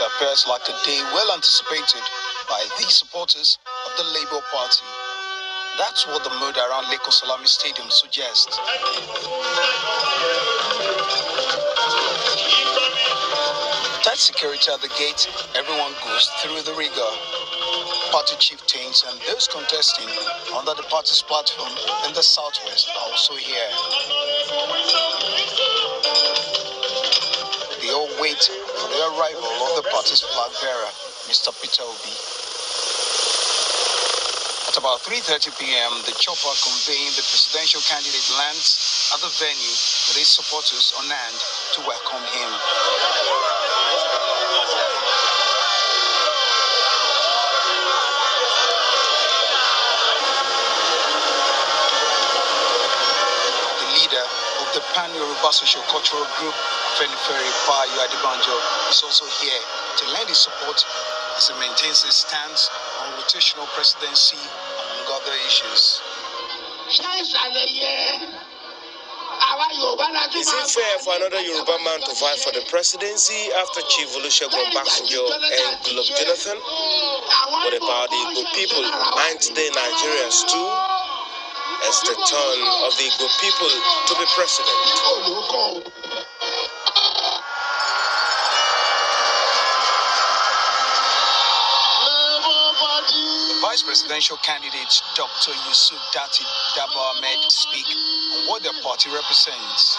It appears like a day well anticipated by the supporters of the Labour Party. That's what the mood around Lekan Salami Stadium suggests. Tight security at the gate, everyone goes through the rigor. Party chieftains and those contesting under the party's platform in the southwest are also here. They all wait for the arrival party's flag bearer, Mr. Peter Obi. At about 3.30 p.m., the chopper conveying the presidential candidate lands at the venue with his supporters on hand to welcome him. The leader of the Pan-Yoruba Social Cultural Group, Afenifere Payo Adebanjo, is also here to lend his support as he maintains his stance on rotational presidency, among other issues. Is it fair for another Yoruba man to vie for the presidency after Chief Olusegun Obasanjo and Goodluck Jonathan? What about the Igbo people? Aren't they Nigerians too? It's the turn of the Igbo people to be president. Presidential candidate, Dr. Yusuf Dati Dabo Ahmed, speak on what their party represents.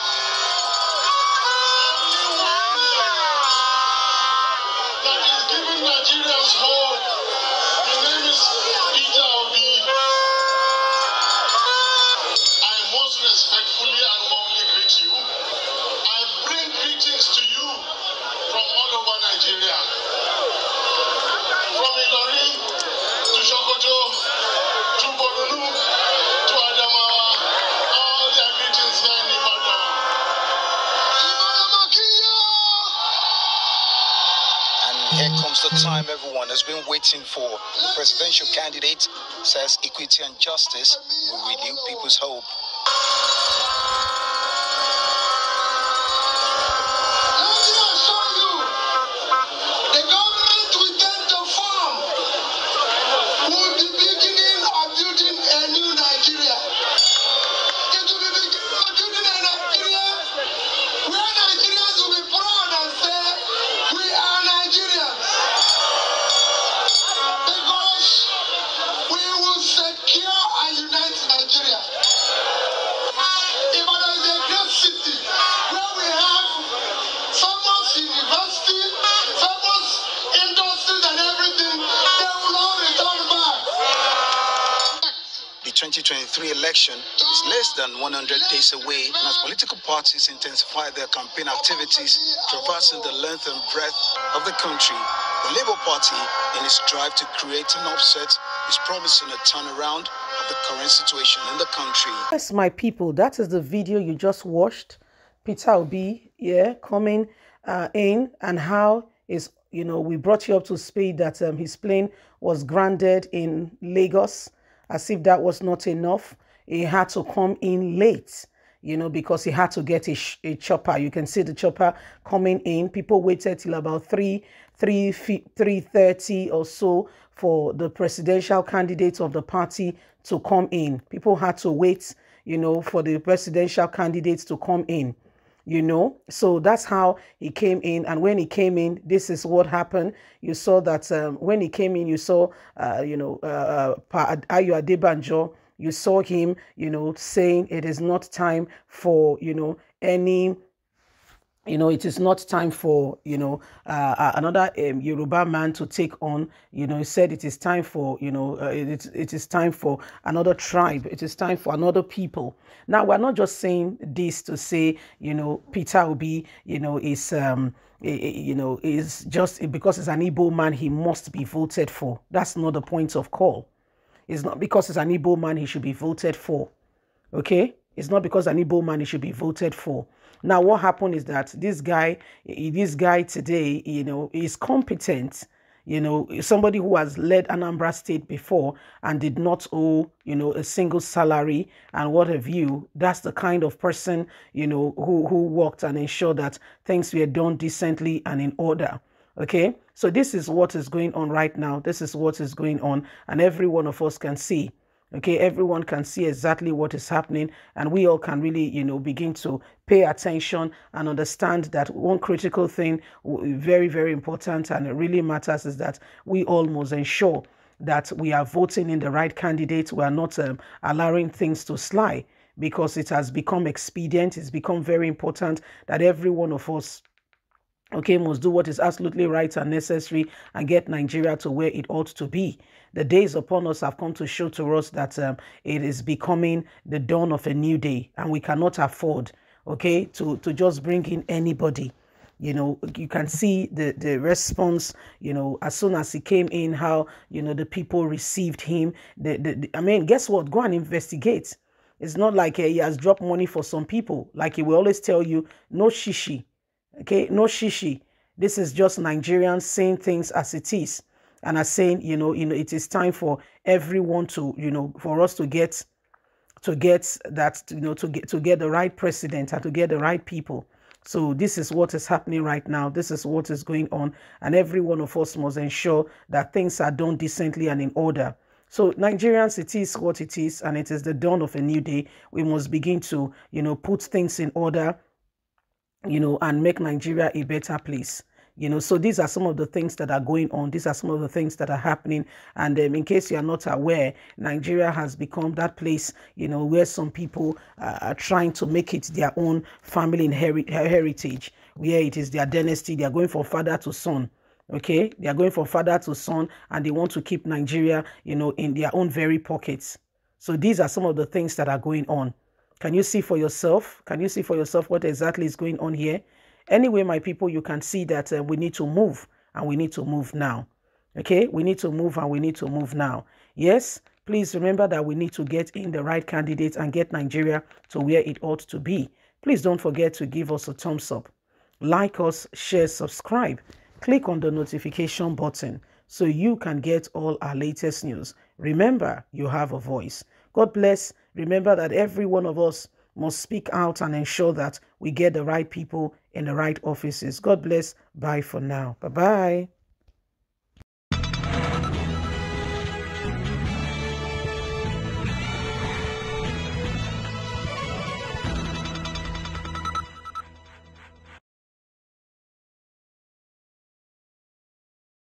Here comes the time everyone has been waiting for. The presidential candidate says equity and justice will renew people's hope. The 2023 election is less than 100 days away, and as political parties intensify their campaign activities, traversing the length and breadth of the country, the Labour Party, in its drive to create an offset, is promising a turnaround of the current situation in the country. Yes, my people, that is the video you just watched. Peter Obi, yeah, coming uh, in and how is you know we brought you up to speed that um, his plane was grounded in Lagos, as if that was not enough. He had to come in late, you know, because he had to get a, a chopper. You can see the chopper coming in. People waited till about three, three, three thirty or so for the presidential candidates of the party to come in. People had to wait, you know, for the presidential candidates to come in you know? So that's how he came in. And when he came in this is what happened. You saw that um, when he came in you saw uh, you know uh, uh, Ayo Adebanjo you saw him you know saying it is not time for you know any you know, it is not time for, you know, uh, uh, another um, Yoruba man to take on, you know, he said it is time for, you know, uh, it, it is time for another tribe. It is time for another people. Now, we're not just saying this to say, you know, Peter Obi, you know, is, um, you know, is just because he's an Igbo man, he must be voted for. That's not the point of call. It's not because he's an Igbo man, he should be voted for. Okay? It's not because an Igbo man he should be voted for. Now, what happened is that this guy, this guy today, you know, is competent. You know, somebody who has led Anambra State before and did not owe, you know, a single salary and what have you. That's the kind of person, you know, who who worked and ensured that things were done decently and in order. Okay, So this is what is going on right now. This is what is going on, and every one of us can see. Okay, everyone can see exactly what is happening, and we all can really, you know, begin to pay attention and understand that one critical thing, very, very important, and it really matters, is that we all must ensure that we are voting in the right candidate. We are not um, allowing things to slide because it has become expedient. It's become very important that every one of us okay, must do what is absolutely right and necessary and get Nigeria to where it ought to be. The days upon us have come to show to us that um, it is becoming the dawn of a new day, and we cannot afford, okay, to, to just bring in anybody. You know, you can see the, the response, you know, as soon as he came in, how, you know, the people received him. The, the, the I mean, guess what? Go and investigate. It's not like uh, he has dropped money for some people. Like he will always tell you, no shishi Okay, no shishi. This is just Nigerians saying things as it is and are saying, you know, you know, it is time for everyone to, you know, for us to get to get that, you know, to get to get the right president and to get the right people. So this is what is happening right now. This is what is going on, and every one of us must ensure that things are done decently and in order. So Nigerians, it is what it is, and it is the dawn of a new day. We must begin to, you know, put things in order you know, and make Nigeria a better place. You know, so these are some of the things that are going on. These are some of the things that are happening. And um, in case you are not aware, Nigeria has become that place, you know, where some people uh, are trying to make it their own family inherit- heritage, where it is their dynasty. They are going from father to son. Okay, they are going from father to son, and they want to keep Nigeria, you know, in their own very pockets. So these are some of the things that are going on. Can you see for yourself? Can you see for yourself what exactly is going on here? Anyway, my people, you can see that uh, we need to move and we need to move now. Okay, we need to move and we need to move now. Yes, please remember that we need to get in the right candidate and get Nigeria to where it ought to be. Please don't forget to give us a thumbs up, like us, share, subscribe, click on the notification button so you can get all our latest news. Remember, you have a voice. God bless. Remember that every one of us must speak out and ensure that we get the right people in the right offices. God bless. Bye for now. Bye bye.